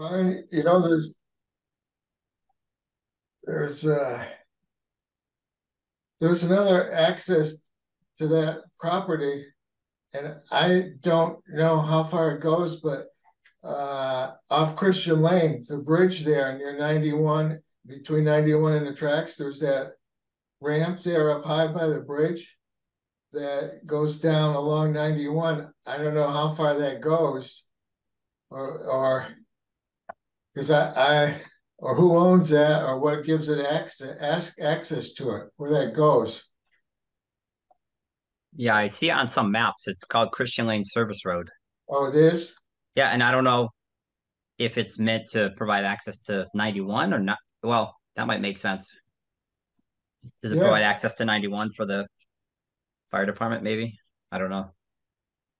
I, you know, there's. There's uh. There's another access to that property. And I don't know how far it goes, but uh off Christian Lane, the bridge there near ninety-one, between ninety-one and the tracks, there's that. Ramp there up high by the bridge. That goes down along ninety-one. I don't know how far that goes. Or, or. Cause I, I, or who owns that, or what gives it access, ask access to it, where that goes. Yeah, I see it on some maps. It's called Christian Lane Service Road. Oh, it is? Yeah, and I don't know if it's meant to provide access to 91 or not. Well, that might make sense. Does it Yeah. provide access to 91 for the fire department, maybe? I don't know.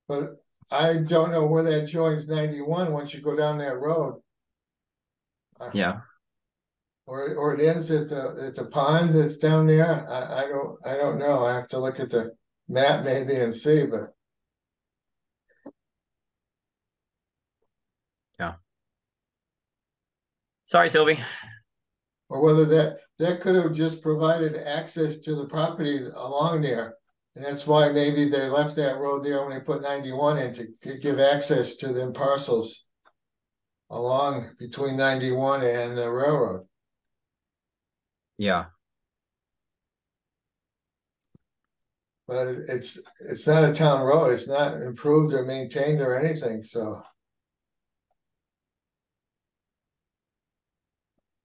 But I don't know where that joins ninety-one once you go down that road. Uh, Yeah. Or, or it ends at the, at the pond that's down there. I, I don't, I don't know. I have to look at the map maybe and see, but Yeah. Sorry, Sylvie. or whether that, that could have just provided access to the property along there. And that's why maybe they left that road there when they put ninety-one in to give access to them parcels. Along between ninety-one and the railroad. Yeah. But it's, it's not a town road, it's not improved or maintained or anything, so.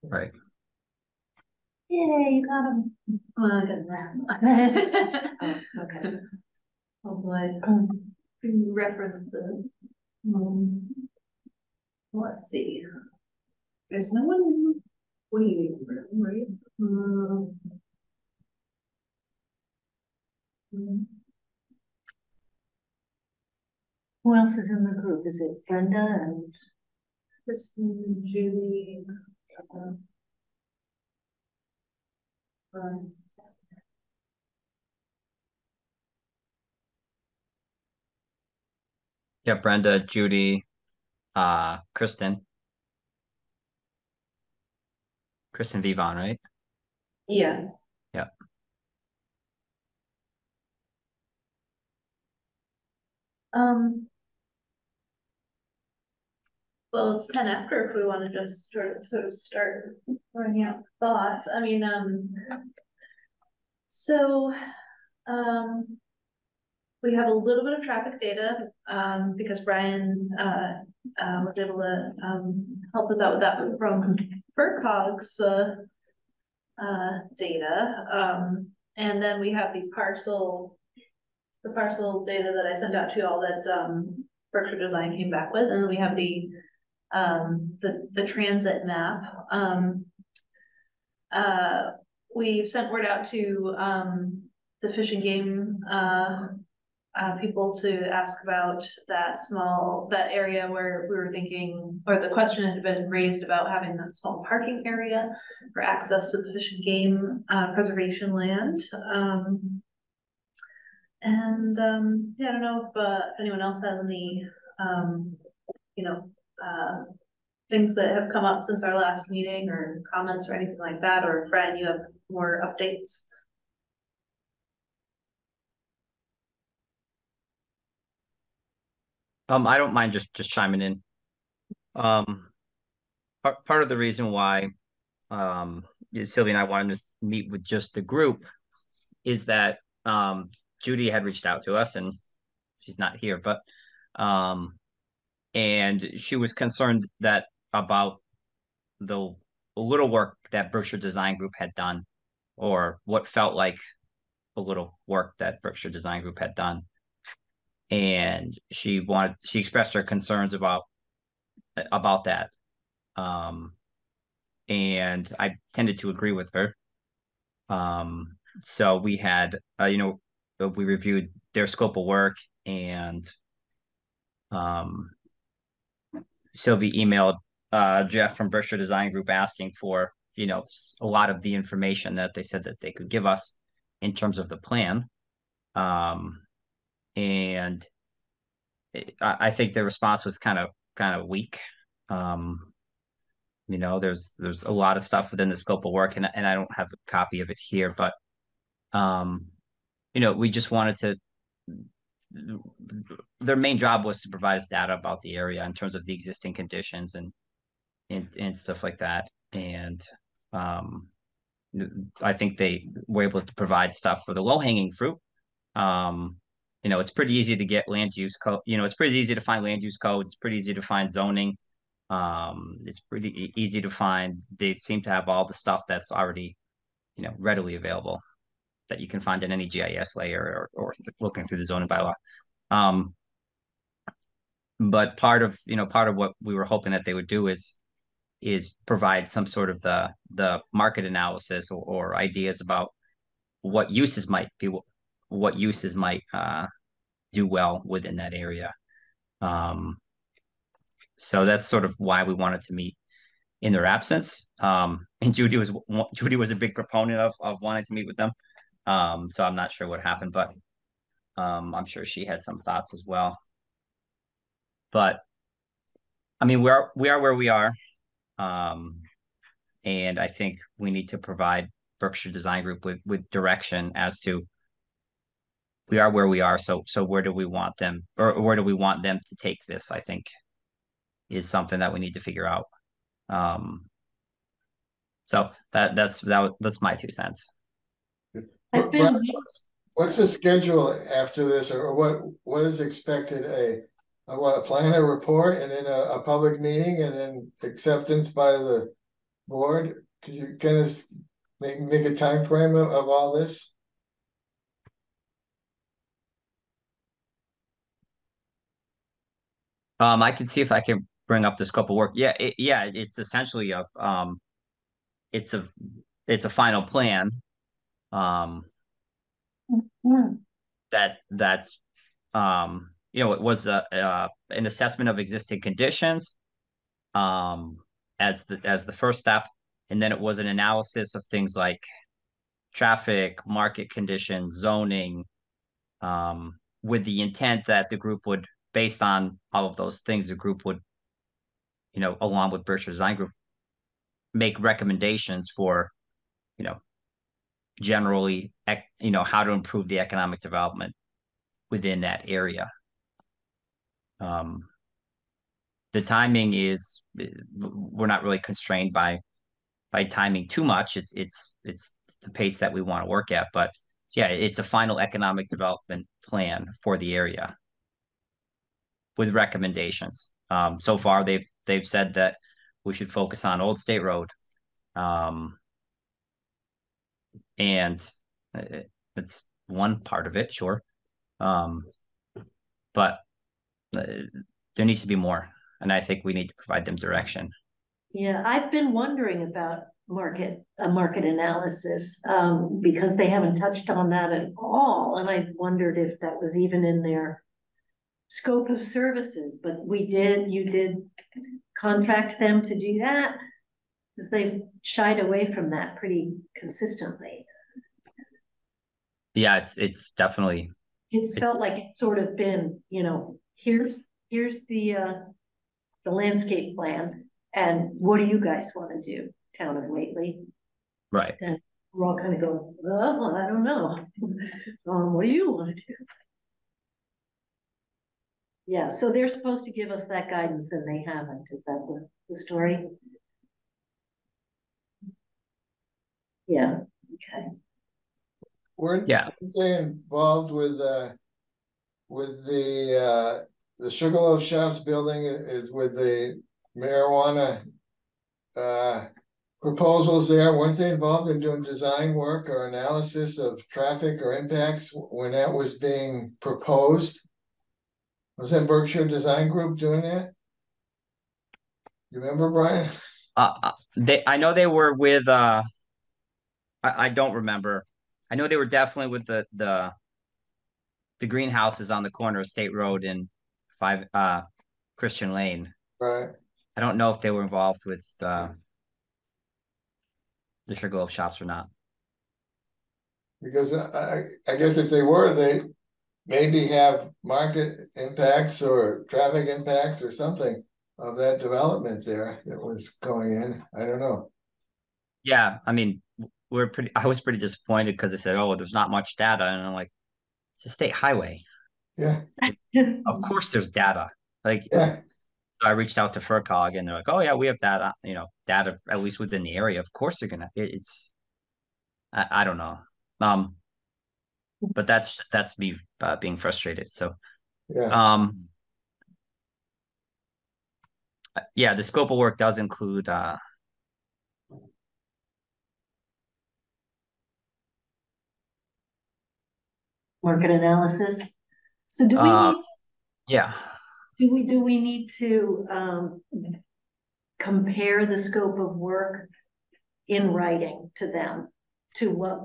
Right. Yay, you got him. Oh, I got that. Okay. Oh, boy. Um, you reference the, um, let's see. There's no one in the waiting room, right? Um, Who else is in the group? Is it Brenda and? Kristen, Julie. uh, Yeah, Brenda, Judy, uh, Kristen. Kristen Vivon, right? Yeah. Yeah. Um. Well, it's ten after if we wanna just sort of, sort of start throwing out thoughts, I mean, um. So, um. We have a little bit of traffic data, um, because Brian, uh, uh, was able to, um, help us out with that from FRCOG's, uh. Uh, data, um, and then we have the parcel the parcel data that I sent out to you all that um Berkshire Design came back with, and then we have the um the the transit map. Um uh we've sent word out to um the Fish and Game uh uh people to ask about that small, that area where we were thinking, or the question had been raised about having that small parking area for access to the Fish and Game uh preservation land. Um and um, yeah, I don't know if uh anyone else has any um, you know, uh. Things that have come up since our last meeting or comments or anything like that, or Fran, you have more updates? Um, I don't mind just just chiming in. Um, part part of the reason why um Sylvia and I wanted to meet with just the group is that um Judy had reached out to us and she's not here, but um and she was concerned that about the little work that Berkshire Design Group had done, or what felt like a little work that Berkshire Design Group had done and she wanted she expressed her concerns about about that. Um and i tended to agree with her. Um so we had uh, you know we reviewed their scope of work and um sylvie emailed uh jeff from berkshire design group asking for you know a lot of the information that they said that they could give us in terms of the plan. Um and I, I think the response was kind of kind of weak. Um, You know, there's there's a lot of stuff within the scope of work, and and I don't have a copy of it here, but um, you know, we just wanted to. Their main job was to provide us data about the area in terms of the existing conditions and and and stuff like that, and um, I think they were able to provide stuff for the low hanging fruit. Um, you know, it's pretty easy to get land use code. You know, it's pretty easy to find land use codes. It's pretty easy to find zoning. Um, it's pretty easy to find. They seem to have all the stuff that's already, you know, readily available that you can find in any GIS layer or, or looking through the zoning bylaw. Um, but part of you know part of what we were hoping that they would do is is provide some sort of the the market analysis or, or ideas about what uses might be what uses might uh, do well within that area. Um, so that's sort of why we wanted to meet in their absence. Um, and Judy was Judy was a big proponent of of wanting to meet with them. Um, so I'm not sure what happened, but um, I'm sure she had some thoughts as well. But I mean, we're we are where we are. Um, and I think we need to provide Berkshire Design Group with with direction as to we are where we are. So so where do we want them or where do we want them to take this? I think is something that we need to figure out. Um, so that that's that that's my two cents. I've been... What's the schedule after this, or what what is expected? A I want to plan a report and then a, a, public meeting and then acceptance by the board. Could you kind of make make a time frame of, of all this? Um, I can see if I can bring up the scope of work. Yeah, it, yeah, it's essentially a um, it's a it's a final plan. Um, that that's um you know, it was a, uh, an assessment of existing conditions um, as the as the first step, and then it was an analysis of things like traffic, market conditions, zoning, um, with the intent that the group would, based on all of those things, the group would, you know, along with Berkshire Design Group, make recommendations for, you know, generally, you know, how to improve the economic development within that area. Um, the timing is we're not really constrained by by timing too much. It's it's it's the pace that we want to work at, but yeah, it's a final economic development plan for the area with recommendations. Um, so far, they've they've said that we should focus on Old State Road, um, and it's one part of it, sure, um, but uh, there needs to be more, and I think we need to provide them direction. Yeah, I've been wondering about market a market analysis um, because they haven't touched on that at all, and I wondered if that was even in their scope of services. But we did, you did contract them to do that because they've shied away from that pretty consistently. Yeah, it's it's definitely. It's, it's felt like it's sort of been, you know, here's here's the uh, the landscape plan, and what do you guys want to do, town of Whately? Right. And we're all kind of going, well, I don't know. um, what do you want to do? Yeah, so they're supposed to give us that guidance and they haven't. Is that the, the story? Yeah, okay. Weren't yeah. they involved with uh with the uh the Sugarloaf Shops building is with the marijuana uh, proposals there. Weren't they involved in doing design work or analysis of traffic or impacts when that was being proposed? Was that Berkshire Design Group doing that? You remember, Brian? Uh, uh they, I know they were with. Uh, I, I don't remember. I know they were definitely with the the the greenhouses on the corner of State Road and five uh Christian Lane. Right. I don't know if they were involved with uh the Sugarloaf shops or not. Because I I guess if they were, they maybe have market impacts or traffic impacts or something of that development there that was going in. I don't know. Yeah, I mean, we're pretty. I was pretty disappointed because they said, "Oh, there's not much data," and I'm like, "It's a state highway. Yeah, Of course, there's data." Like, yeah, I reached out to FRCOG, and they're like, "Oh yeah, we have data. You know, data at least within the area. Of course, they're gonna. It, it's. I, I don't know. Um, but that's that's me uh, being frustrated. So, yeah. um, yeah, the scope of work does include uh Market analysis. So do we Uh, need, yeah. do we, do we need to, um, compare the scope of work in writing to them, to what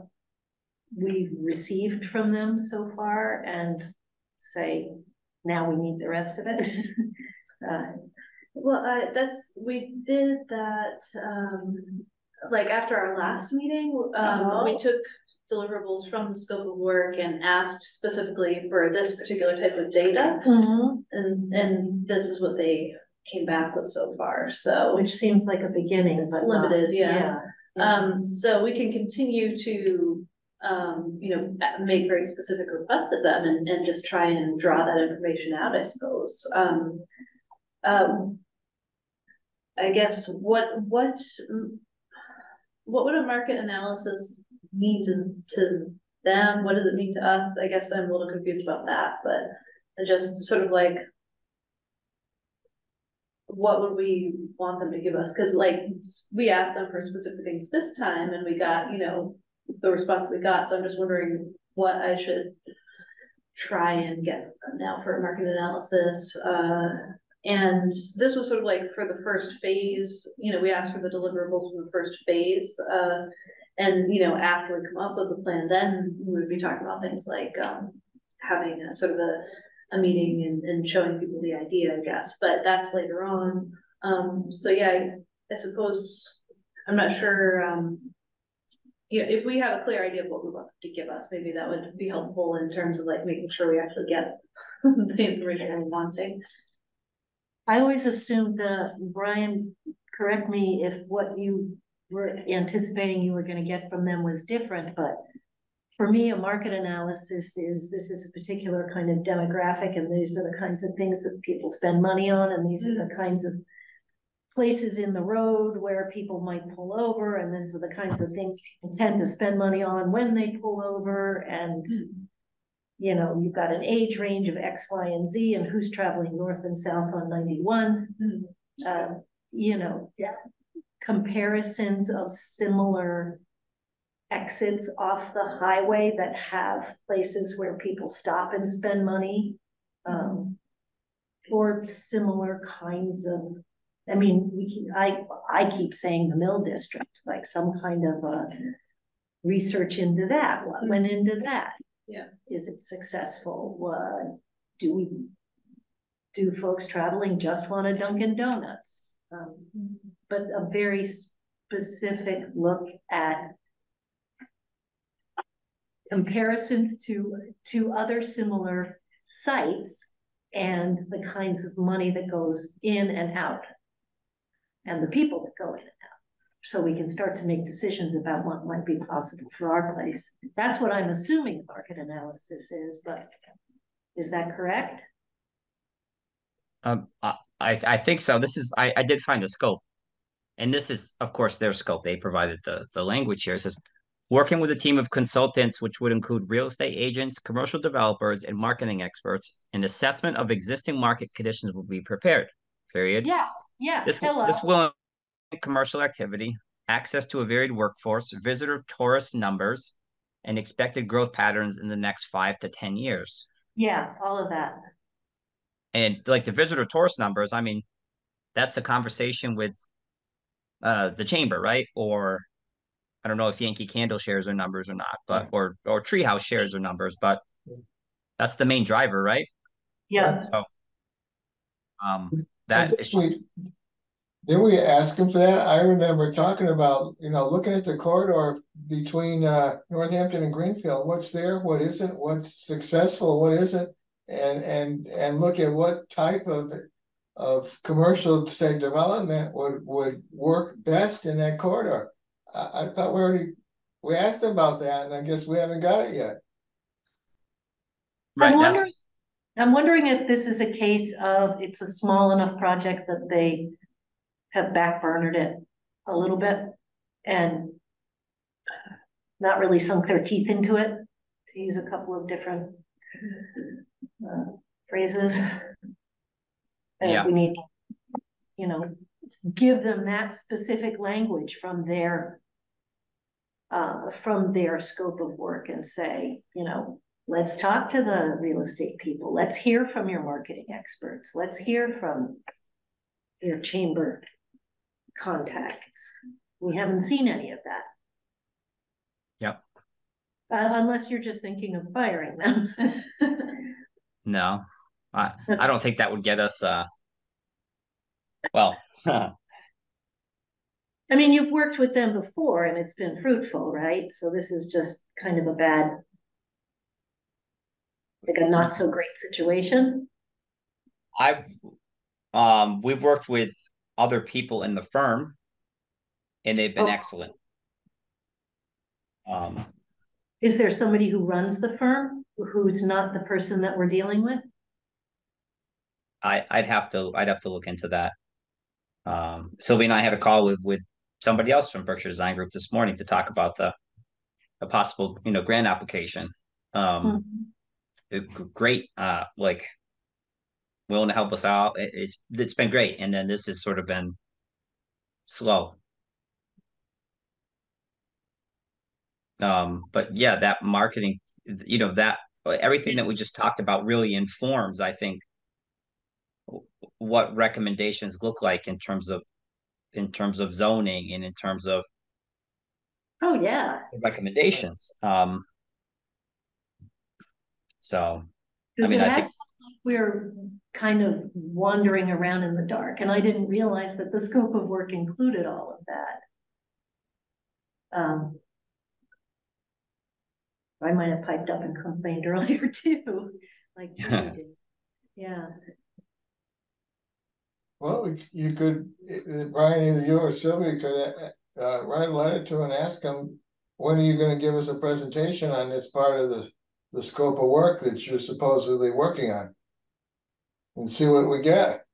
we've received from them so far and say, now we need the rest of it? Uh, Well, uh, that's, we did that, um, like after our last meeting, um, we Oh. took deliverables from the scope of work and asked specifically for this particular type of data. mhm, And, and this is what they came back with so far, so. Which seems like a beginning, It's but not- limited, yeah. yeah. Um, so we can continue to, um, you know, make very specific requests of them and, and just try and draw that information out, I suppose. Um, um, I guess what, what, what would a market analysis mean to, to them? What does it mean to us? I guess I'm a little confused about that, but just sort of like, what would we want them to give us? Cause like, we asked them for specific things this time and we got, you know, the response we got, so I'm just wondering what I should try and get now for a market analysis, uh, and this was sort of like for the first phase, you know, we asked for the deliverables for the first phase, uh, and, you know, after we come up with the plan, then we would be talking about things like, um, having a sort of a, a meeting and, and showing people the idea, I guess, but that's later on. Um, so yeah, I, I suppose, I'm not sure, um, yeah, if we have a clear idea of what we want to give us, maybe that would be helpful in terms of like making sure we actually get the information we're wanting. I always assumed that, Brian, correct me if what you were anticipating you were gonna get from them was different, but for me, a market analysis is, this is a particular kind of demographic, and these are the kinds of things that people spend money on, and these are the mm. kinds of places in the road where people might pull over, and these are the kinds of things people tend to spend money on when they pull over, and you know, you've got an age range of X, Y, and Z, and who's traveling north and south on ninety-one. Uh, you know, yeah, comparisons of similar exits off the highway that have places where people stop and spend money. Um, or similar kinds of, I mean, we keep, I, I keep saying the Mill District, like some kind of, uh, research into that, what went into that? Yeah. Is it successful? Uh, do we, do folks traveling just want a Dunkin' Donuts? Um, but a very specific look at comparisons to, to other similar sites and the kinds of money that goes in and out and the people that go in and out. So we can start to make decisions about what might be possible for our place. That's what I'm assuming market analysis is, but is that correct? Um, I, I I think so. This is I, I did find the scope. And this is, of course, their scope. They provided the, the language here. It says working with a team of consultants, which would include real estate agents, commercial developers, and marketing experts, an assessment of existing market conditions will be prepared. Period. Yeah, yeah, This will hello. this will commercial activity, access to a varied workforce, visitor tourist numbers, and expected growth patterns in the next five to ten years. Yeah, all of that. And like the visitor tourist numbers, I mean, that's a conversation with uh the chamber, right? Or I don't know if Yankee Candle shares their numbers or not, but or or Treehouse shares their numbers, but that's the main driver, right? Yeah, So um I that guess we, didn't we ask him for that? I remember talking about, you know, looking at the corridor between uh Northampton and Greenfield, what's there, what isn't, what's successful, what isn't? And and and look at what type of of commercial, say, development would, would work best in that corridor. I, I thought we already, we asked him about that, and I guess we haven't got it yet. Right, I'm wondering, I'm wondering if this is a case of it's a small enough project that they have backburnered it a little bit and not really sunk their teeth into it, to use a couple of different uh, phrases. And Yeah. we need, to, you know, give them that specific language from their uh, from their scope of work and say, you know, let's talk to the real estate people. Let's hear from your marketing experts. Let's hear from your chamber contacts. We haven't seen any of that. Yep. Uh, unless you're just thinking of firing them. No, I, I don't think that would get us, uh, well, I mean, you've worked with them before and it's been fruitful, right? So this is just kind of a bad, like a not so great situation. I've, um, we've worked with other people in the firm and they've been Oh. excellent. Um, Is there somebody who runs the firm who's not the person that we're dealing with? I, I'd have to, I'd have to look into that. Um, Sylvia and I had a call with, with somebody else from Berkshire Design Group this morning to talk about the, a possible, you know, grant application. Um, it- g- great, uh, like willing to help us out. It, it's, it's been great. And then this has sort of been slow. Um, but yeah, that marketing, you know, that, everything that we just talked about really informs, I think, what recommendations look like in terms of, in terms of zoning and in terms of Oh, yeah. recommendations. Um, so, Because mean, it I has, think- like we're kind of wandering around in the dark, and I didn't realize that the scope of work included all of that. Um. I might have piped up and complained earlier too, like Julie. Yeah, Well, you could, Brian, either you or Sylvia could, uh, uh, write a letter to and ask them. When are you gonna give us a presentation on this part of the, the scope of work that you're supposedly working on? And see what we get.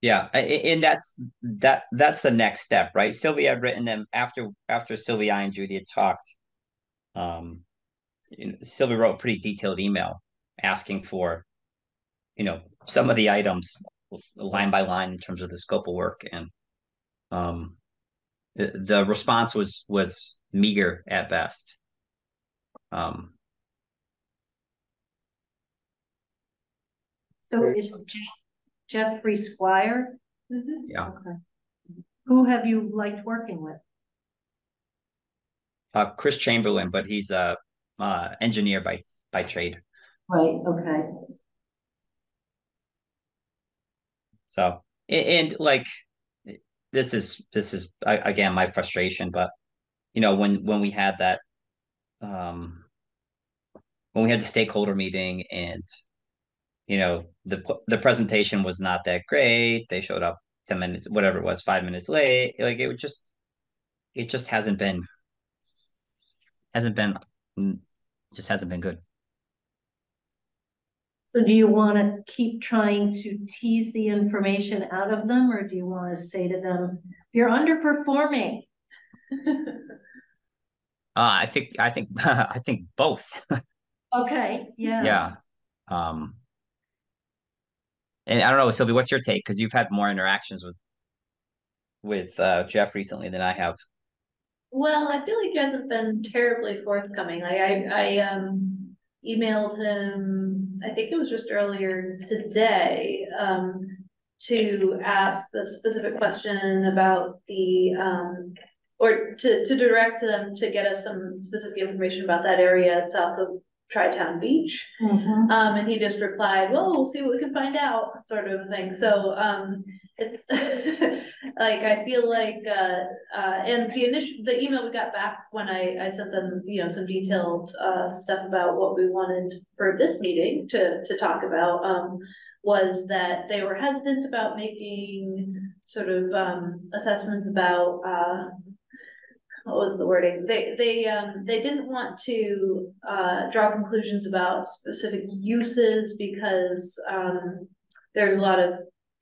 yeah, and that's, that, that's the next step, right? Sylvia had written them after, after Sylvia and Judy had talked. Um, Sylvia wrote a pretty detailed email asking for, you know, some of the items line by line in terms of the scope of work and um the, the response was was meager at best. Um so it's Je- Jeffrey Squire, Mhm. yeah, okay. Who have you liked working with? uh Chris Chamberlain, but he's a uh engineer by by trade. Right, okay. So a- and, like this is this is again my frustration, but you know when when we had that um when we had the stakeholder meeting and you know the the presentation was not that great. They showed up 10 minutes whatever it was, 5 minutes late. Like it would just it just hasn't been hasn't been mm, just hasn't been good. So do you want to keep trying to tease the information out of them, or do you want to say to them, you're underperforming? Uh, I think I think I think both. Okay, yeah. Yeah. Um and I don't know, Sylvie, what's your take? Because you've had more interactions with with uh Jeff recently than I have. Well, I feel like he hasn't been terribly forthcoming. Like I, I, um, emailed him, I think it was just earlier today, um, to ask the specific question about the, um, or to, to direct them to get us some specific information about that area south of Tri-Town Beach. Mhm. Um, and he just replied, well, we'll see what we can find out, sort of thing. So, um, it's like, I feel like, uh, uh, and the initial, the email we got back when I, I sent them, you know, some detailed, uh, stuff about what we wanted for this meeting to, to talk about, um, was that they were hesitant about making sort of, um, assessments about, uh, what was the wording? They, they, um, they didn't want to, uh, draw conclusions about specific uses because, um, there's a lot of,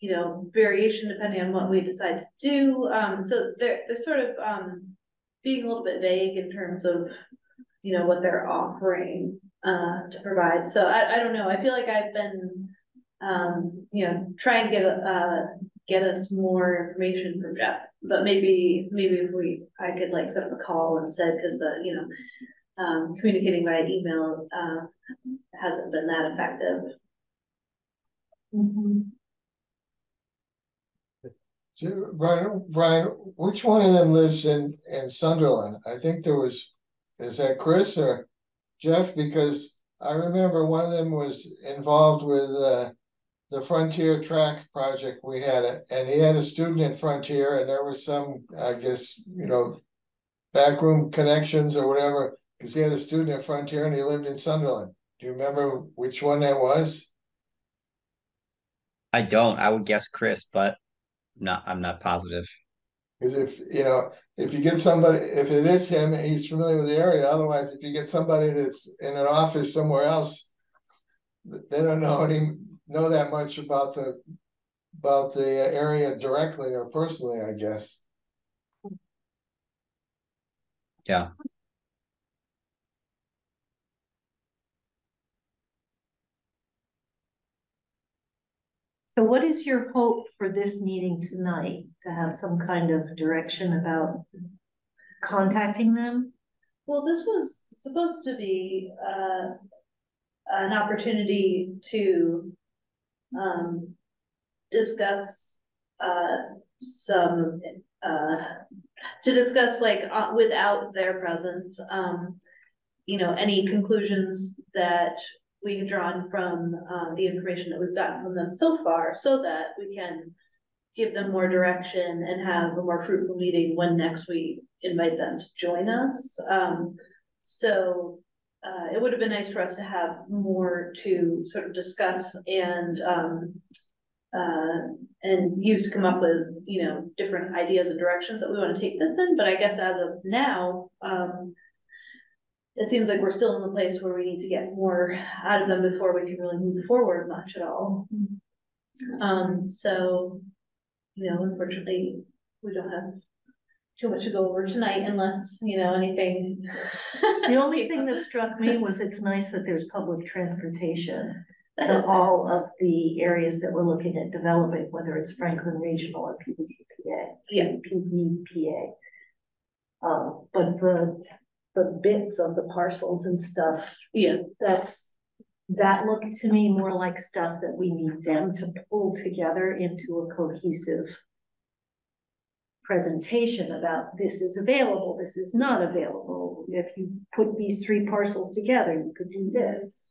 you know, variation depending on what we decide to do. Um, so they're, they're sort of, um, being a little bit vague in terms of, you know, what they're offering, uh, to provide. So I, I don't know. I feel like I've been, um, you know, trying to get, uh, get us more information from Jeff. But maybe, maybe if we, I could like set up a call instead, because the, you know, um, communicating by email, uh, hasn't been that effective. So, Brian, Brian, which one of them lives in, in Sunderland? I think there was, is that Chris or Jeff? Because I remember one of them was involved with, uh, the Frontier Track project we had, it, and he had a student in Frontier, and there was some, I guess, you know, backroom connections or whatever, because he had a student at Frontier and he lived in Sunderland. Do you remember which one that was? I don't. I would guess Chris, but not. I'm not positive. Because if, you know, if you get somebody, if it is him, he's familiar with the area, otherwise, if you get somebody that's in an office somewhere else. They don't know any, know that much about the, about the area directly or personally, I guess. Yeah. So what is your hope for this meeting tonight? To have some kind of direction about contacting them? Well, this was supposed to be, uh, an opportunity to, um, discuss, uh, some, uh, to discuss like, uh, without their presence, um, you know, any conclusions that we have drawn from, uh, the information that we've gotten from them so far, so that we can give them more direction and have a more fruitful meeting when next we invite them to join us. Um, so, uh, it would have been nice for us to have more to sort of discuss and, um, uh, and use to come up with, you know, different ideas and directions that we want to take this in, but I guess as of now, um, it seems like we're still in the place where we need to get more out of them before we can really move forward much at all. Um, so, you know, unfortunately, we don't have too much to go over tonight unless, you know, anything. The only thing that struck me was it's nice that there's public transportation That to all nice. of the areas that we're looking at developing, whether it's Franklin Regional or PVTA. Yeah. PVTA. Um, but the, the bits of the parcels and stuff, Yeah, that's, that looked to me more like stuff that we need them to pull together into a cohesive presentation about this is available, this is not available. If you put these three parcels together, you could do this.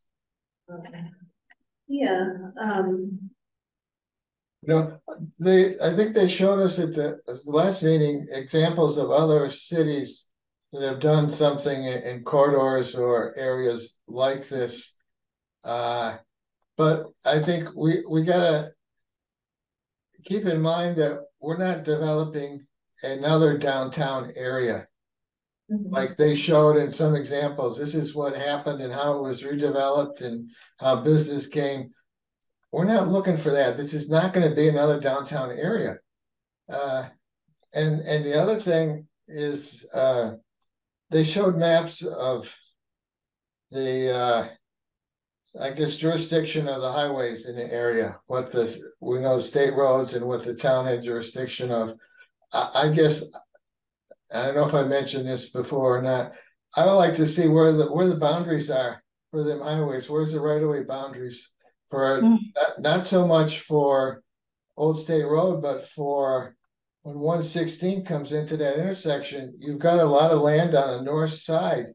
Okay. yeah, um, You know, they, I think they showed us at the, last meeting, examples of other cities. That have done something in in corridors or areas like this. Uh, but I think we, we gotta. Keep in mind that we're not developing another downtown area. mhm. like they showed in some examples, this is what happened and how it was redeveloped and how business came. We're not looking for that. This is not gonna be another downtown area. Uh, and, and the other thing is, uh, they showed maps of the, uh, I guess jurisdiction of the highways in the area, what the, we know state roads and what the town had jurisdiction of. I, I guess I don't know if I mentioned this before or not. I would like to see where the where the boundaries are for them highways. Where's the right of way boundaries for Hmm. not, not so much for Old State Road, but for when one sixteen comes into that intersection, you've got a lot of land on the north side.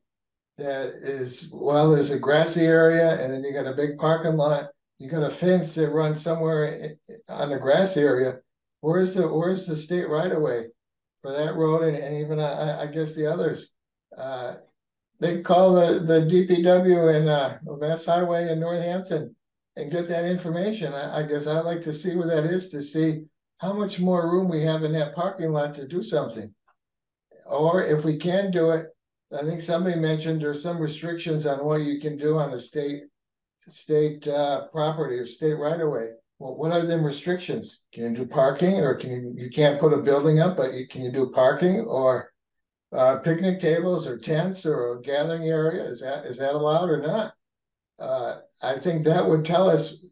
That is, well, there's a grassy area and then you got a big parking lot. You got a fence that runs somewhere on the grass area. Where's the, where's the state right of way? for that road and, and even I, I guess the others. Uh, they call the, the DPW in, uh, Mass Highway in Northampton and get that information. I, I guess I'd like to see where that is to see how much more room we have in that parking lot to do something. Or if we can do it, I think somebody mentioned there's some restrictions on what you can do on the state, state, uh, property or state right of way. Well, what are them restrictions? Can you do parking or can you, you can't put a building up, but you, can you do parking or uh, picnic tables or tents or a gathering area? Is that, is that allowed or not? Uh, I think that would tell us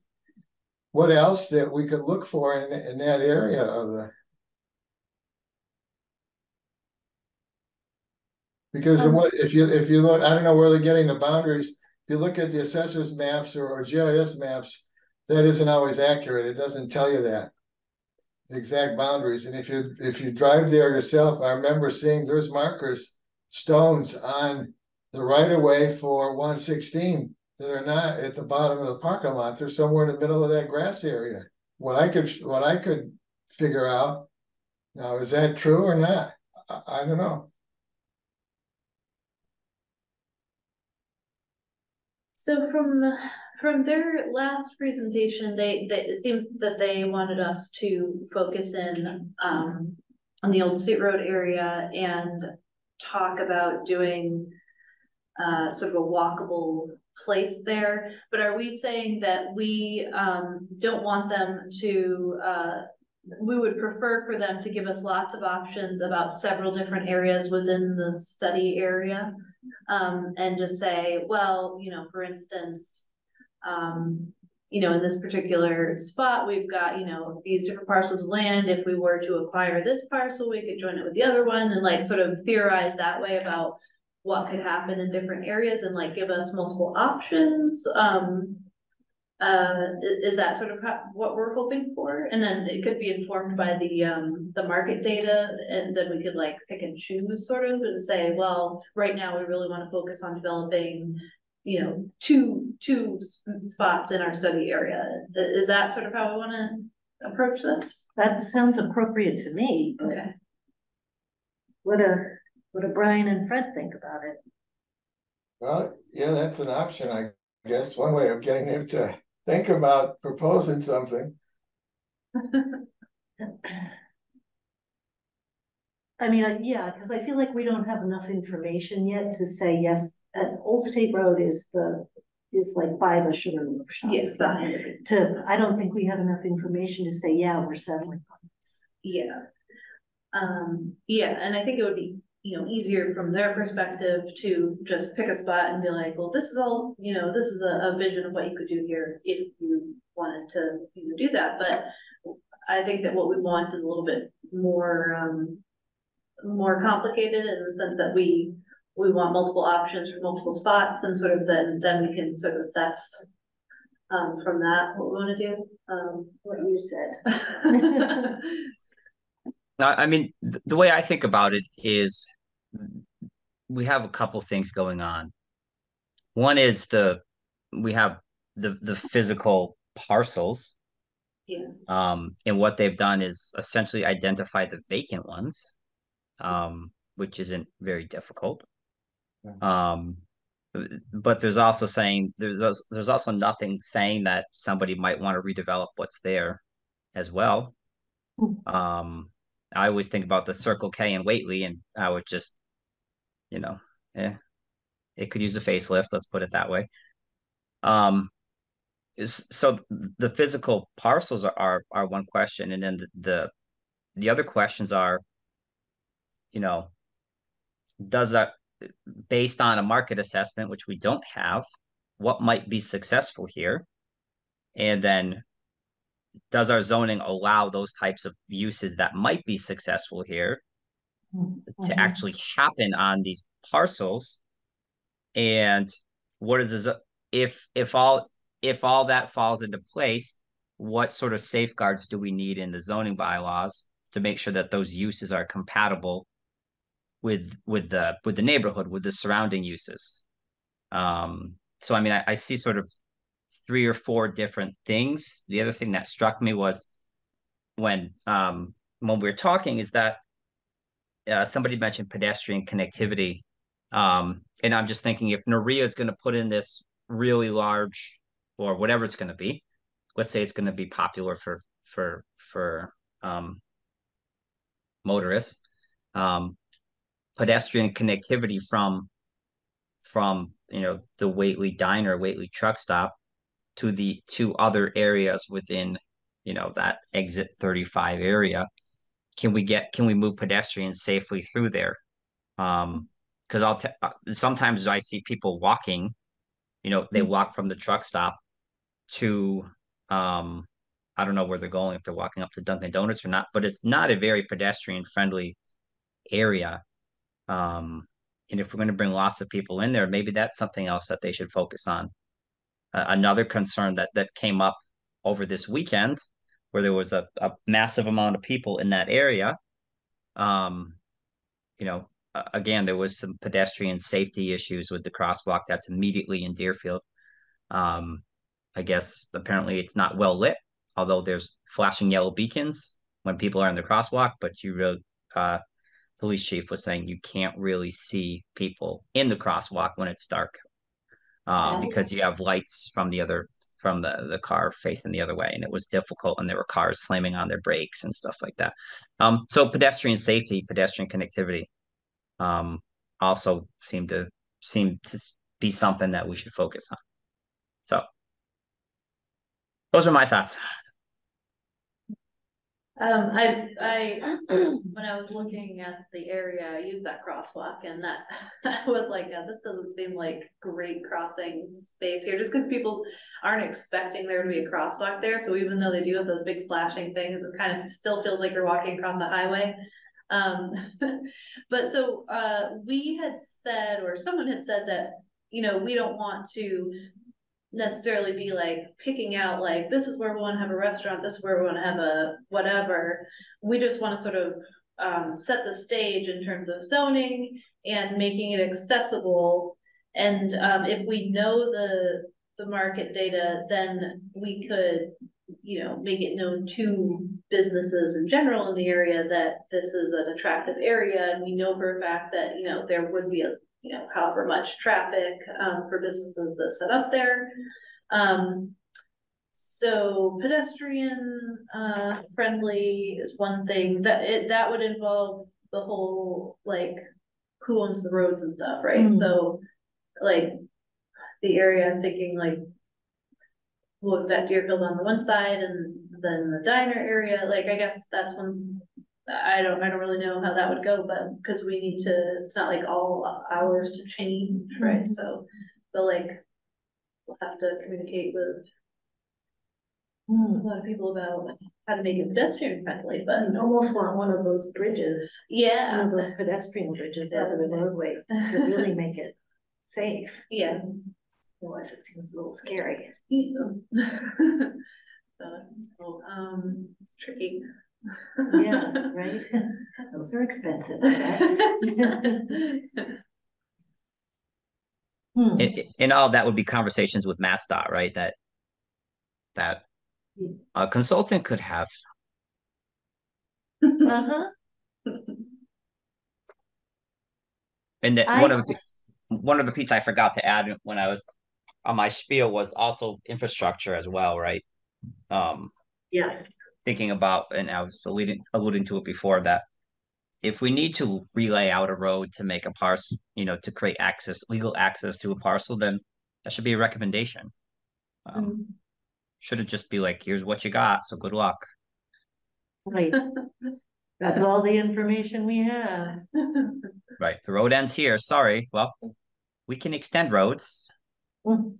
what else that we could look for in, in that area of the. Because Um, if you, if you look, I don't know where they're getting the boundaries, if you look at the assessor's maps or, or GIS maps. That isn't always accurate, it doesn't tell you that. The exact boundaries, and if you, if you drive there yourself, I remember seeing there's markers, stones on. The right of way for one sixteen that are not at the bottom of the parking lot, they're somewhere in the middle of that grass area. What I could, what I could figure out. Now, is that true or not? I, I don't know. So from, from their last presentation, they, they, it seemed that they wanted us to focus in, um, on the old state road area and talk about doing, uh, sort of a walkable place there, but are we saying that we, um, don't want them to, uh, we would prefer for them to give us lots of options about several different areas within the study area? Um, and just say, well, you know, for instance, um, you know, in this particular spot, we've got, you know, these different parcels of land. If we were to acquire this parcel, we could join it with the other one and like sort of theorize that way about what could happen in different areas and like give us multiple options. Um, uh, is that sort of how- what we're hoping for? And then it could be informed by the, um, the market data, and then we could like pick and choose sort of and say, well, right now we really wanna focus on developing, you know, two, two s- spots in our study area. Is that sort of how we wanna approach this? That sounds appropriate to me, but Okay. what do, what do Brian and Fred think about it? Well, yeah, that's an option, I guess, one way of getting them to think about proposing something. I mean, I- yeah, because I feel like we don't have enough information yet to say, yes, uh, Old State Road is the, is like by the Sugarloaf shop. Yes, behind it. To, I don't think we have enough information to say, yeah, we're settling on this. Yeah. Um, yeah, and I think it would be, you know, easier from their perspective to just pick a spot and be like, well, this is all, you know, this is a, a vision of what you could do here if you wanted to, you know, do that, but I think that what we want is a little bit more, um, more complicated in the sense that we, we want multiple options for multiple spots and sort of then, then we can sort of assess um, from that, what we wanna do, um. What you said. I I mean, the way I think about it is we have a couple things going on. One is the we have the the physical parcels. Yeah. Um, and what they've done is essentially identify the vacant ones, um, which isn't very difficult. Um, but there's also saying there's there's also nothing saying that somebody might want to redevelop what's there as well. Hmm. Um, I always think about the Circle K in Whately, and I would just, you know, eh, it could use a facelift. Let's put it that way. Um, so the physical parcels are are, are one question, and then the, the the other questions are, you know, does that based on a market assessment, which we don't have, what might be successful here? And then does our zoning allow those types of uses that might be successful here to Mhm. actually happen on these parcels? And what is this, if if all if all that falls into place, what sort of safeguards do we need in the zoning bylaws to make sure that those uses are compatible with with the with the neighborhood, with the surrounding uses? Um, so I mean, I, I see sort of three or four different things. The other thing that struck me was when um when we were talking is that uh, somebody mentioned pedestrian connectivity. Um, and I'm just thinking if Naria is going to put in this really large or whatever it's going to be. Let's say it's going to be popular for for for um, motorists. Um, pedestrian connectivity from from you know the Whately Diner, Whately Truck Stop to the two other areas within you know that exit 35 area can we get can we move pedestrians safely through there? Um because i'll t- uh, sometimes i see people walking you know they walk from the truck stop to um i don't know where they're going if they're walking up to dunkin donuts or not but it's not a very pedestrian friendly area. Um and if we're going to bring lots of people in there maybe that's something else that they should focus on. Uh, another concern that that came up over this weekend where there was a, a massive amount of people in that area um you know again there was some pedestrian safety issues with the crosswalk that's immediately in deerfield. Um i guess apparently it's not well lit although there's flashing yellow beacons when people are in the crosswalk but you really uh police chief was saying you can't really see people in the crosswalk when it's dark um, because you have lights from the other from the the car facing the other way, and it was difficult, and there were cars slamming on their brakes and stuff like that. Um, so pedestrian safety, pedestrian connectivity, um, also seem to seem to be something that we should focus on. So those are my thoughts. Um, I, I, when I was looking at the area, I used that crosswalk and that, I was like, this doesn't seem like great crossing space here, just because people aren't expecting there to be a crosswalk there, so even though they do have those big flashing things, it kind of still feels like you're walking across a highway. Um, but so, uh, we had said, or someone had said that, you know, we don't want to necessarily be like picking out like this is where we want to have a restaurant this is where we want to have a whatever. We just want to sort of um, set the stage in terms of zoning and making it accessible. And um, if we know the the market data then we could you know make it known to businesses in general in the area that this is an attractive area and we know for a fact that you know there would be a you know, however much traffic um, for businesses that set up there. Um, so pedestrian uh, friendly is one thing that it that would involve the whole like who owns the roads and stuff, right? Mm. So like the area I'm thinking like well that Deerfield on the one side and then the diner area, like I guess that's one I don't, I don't really know how that would go, but, because we need to, it's not like all hours to change, right, Mhm. so, but like, we'll have to communicate with a Hmm, lot of people about how to make it pedestrian friendly, but, I almost want one of those bridges, one yeah. of those pedestrian bridges over the roadway to really make it safe, Yeah. otherwise it seems a little scary. So, um, it's tricky. Yeah, right? Those are expensive. Hmm. And, and all that would be conversations with MassDOT, right? That that a consultant could have. Uh-huh. And that I- one of the one of the piece I forgot to add when I was on my spiel was also infrastructure as well, right? Um, Yes. Thinking about, and I was alluding alluding to it before that if we need to relay out a road to make a parcel, you know, to create access, legal access to a parcel, then that should be a recommendation. Um, should it just be like, here's what you got, so good luck. Right. That's all the information we have. Right, the road ends here. Sorry. Well, we can extend roads, Mhm.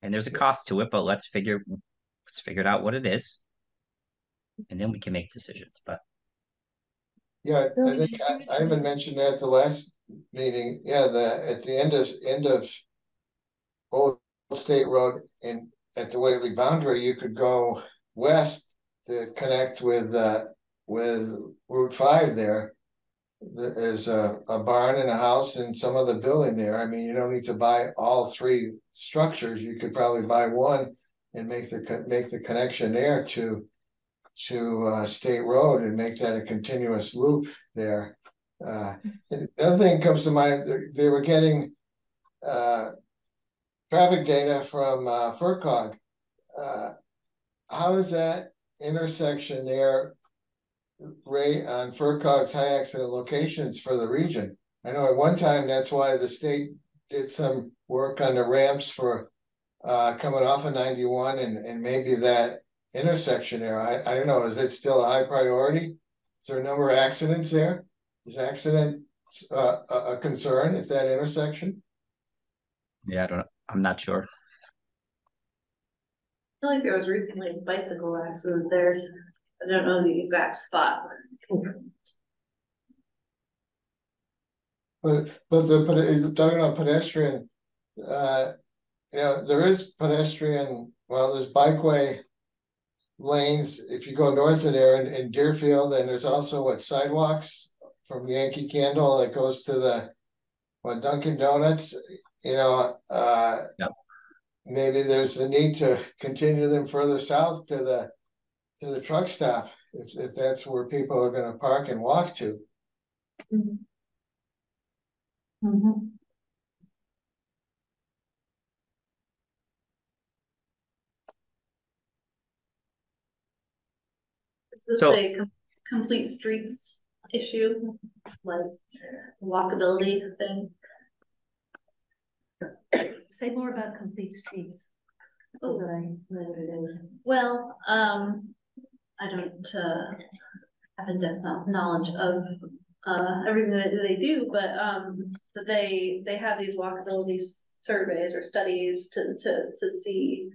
and there's a cost to it, but let's figure let's figure out what it is, and then we can make decisions. But Yeah, So I think I, I even mentioned that at the last meeting, yeah, the, at the end of, end of. Old State Road and at the Whately boundary, you could go west to connect with, uh, with Route five there. There's a, a barn and a house and some other building there, I mean, you don't need to buy all three structures, you could probably buy one. And make the, make the connection there to to uh State Road and make that a continuous loop there. Uh, and the thing comes to mind, they- they were getting. Uh. traffic data from, uh, FRCOG. Uh, how is that intersection there? Rate on FRCOG's high accident locations for the region? I know at one time, that's why the state did some work on the ramps for. Uh, coming off of ninety-one and, and maybe that intersection there, I, I don't know, is it still a high priority? Is there a number of accidents there? Is accident, uh, a, a concern at that intersection? Yeah, I don't know. I'm not sure. I feel like there was recently a bicycle accident there. I don't know the exact spot. But, but the, but is talking about pedestrian, uh, you know, there is pedestrian, well, there's bikeway. Lanes, if you go north of there in, in Deerfield, and there's also what sidewalks from Yankee Candle that goes to the. What Dunkin' Donuts, you know, uh. Yep. Maybe there's a need to continue them further south to the, to the truck stop, if, if that's where people are gonna park and walk to. Mhm. Is this So- a com- complete streets issue, like walkability thing? Say more about complete streets. So that I know what it is. Well, um, I don't, uh, have in-depth knowledge of, uh, everything that they do, but, um, they, they have these walkability surveys or studies to, to, to see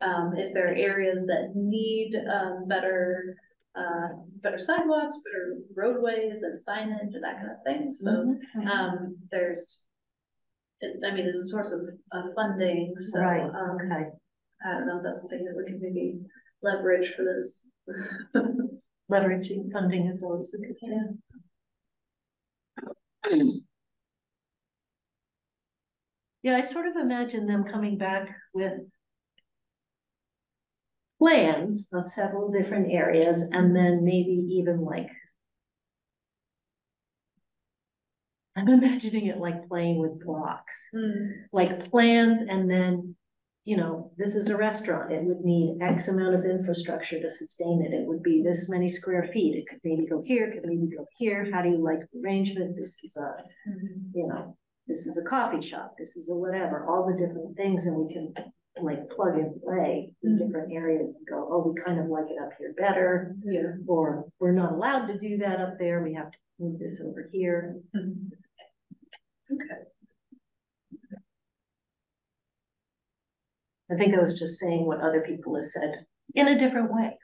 um, if there are areas that need, um, better, uh, better sidewalks, better roadways and signage and that kind of thing, so, um, there's I mean, there's a source of, of funding, so, Right, um, okay. I don't know if that's something that we can maybe leverage for this. Leveraging funding is always a good thing. Yeah, I sort of imagine them coming back with plans of several different areas and then maybe even like I'm imagining it like playing with blocks, Hmm, like plans and then, you know, this is a restaurant. It would need X amount of infrastructure to sustain it. It would be this many square feet. It could maybe go here, it could maybe go here. How do you like the arrangement? This is a mhm. you know, this is a coffee shop, this is a whatever, all the different things, and we can like plug and play in Mhm. different areas and go, oh, we kind of like it up here better, Yeah. or we're not allowed to do that up there, we have to move this over here. Mhm. Okay, I think I was just saying what other people have said in a different way.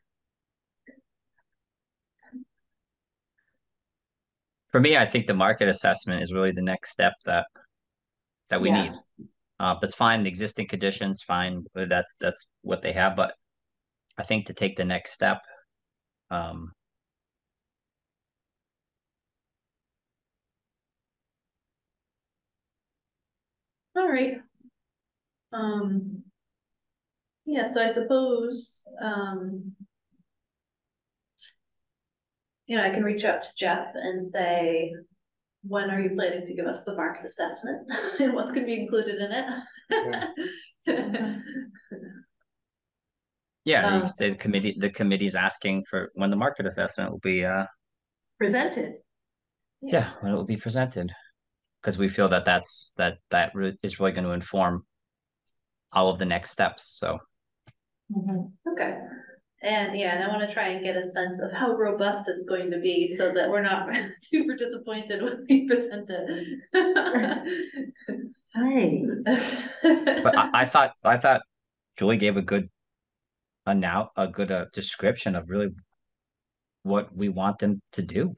For me, I think the market assessment is really the next step that that we Yeah. need. Uh, that's fine. The existing conditions, fine. That's that's what they have. But I think to take the next step, um, all right. Um. Yeah, so I suppose, um. You know, I can reach out to Jeff and say, when are you planning to give us the market assessment and what's gonna be included in it? yeah, you Um, could say the committee the committee is asking for when the market assessment will be uh Presented, yeah when it will be presented because we feel that that's that that re- is really going to inform all of the next steps. So Okay, and yeah, and I wanna try and get a sense of how robust it's going to be, so that we're not super disappointed when we present it. hey, but I, I thought I thought Julie gave a good a now a good uh, description of really what we want them to do.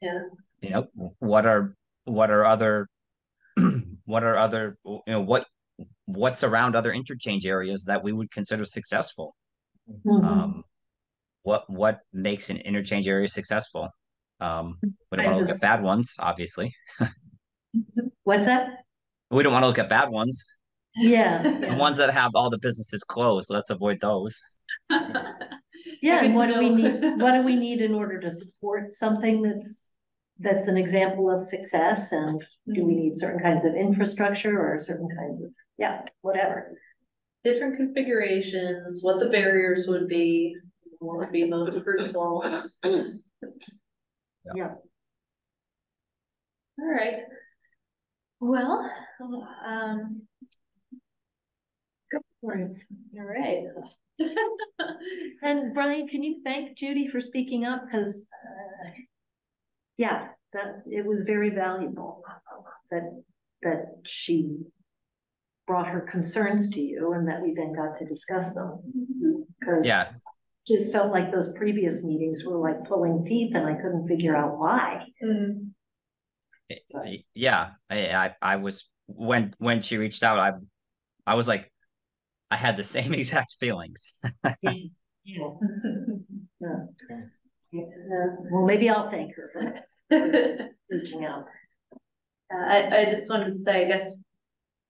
Yeah. You know, what are what are other what are other you know what what's around other interchange areas that we would consider successful? Mhm. Um what what makes an interchange area successful? Um we don't want to look at bad ones, obviously. what's that? We don't want to look at bad ones. Yeah, The ones that have all the businesses closed, let's avoid those. yeah, and what do we need, what do we need in order to support something that's, that's an example of success, and do we need certain kinds of infrastructure or certain kinds of yeah, whatever. Different configurations, what the barriers would be, what would be most fruitful. Yeah. All right. Well, um. Go for it. All right. And Brian, can you thank Judy for speaking up? Because, uh, yeah, that, it was very valuable that, that she brought her concerns to you and that we then got to discuss them. Because Yeah. just felt like those previous meetings were like pulling teeth and I couldn't figure out why. Mm, Y- Yeah, I, I, I was, when, when she reached out, I, I was like, I had the same exact feelings. Yeah. Yeah. Well, maybe I'll thank her for Uh, reaching out. I, I just wanted to say, I guess,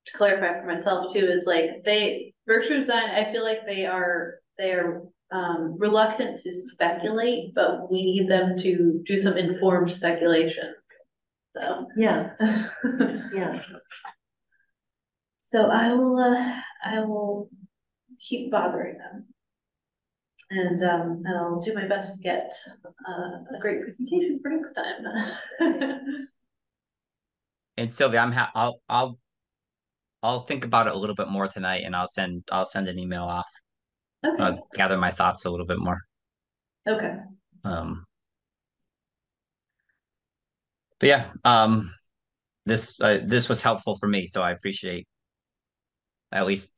to clarify for myself too, is like, they, Berkshire Design, I feel like they are, they are um, reluctant to speculate, but we need them to do some informed speculation. So. Yeah, yeah. So I will, uh, I will keep bothering them. And, um, and I'll do my best to get, uh, a great presentation for next time. And Sylvia, I'm ha- I'll, I'll, I'll think about it a little bit more tonight and I'll send, I'll send an email off, Okay, uh, gather my thoughts a little bit more. okay, Um. But yeah, um, this, uh, this was helpful for me, so I appreciate at least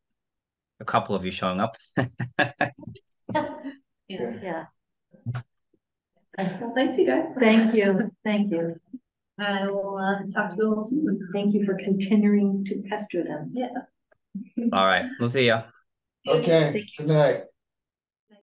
a couple of you showing up. yeah. Yeah, Well, thanks you guys. thank you, thank you. I will, uh, talk to you all soon. Thank you for continuing to pester them. Yeah. All right, we'll see ya. Okay, good night.